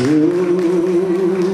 to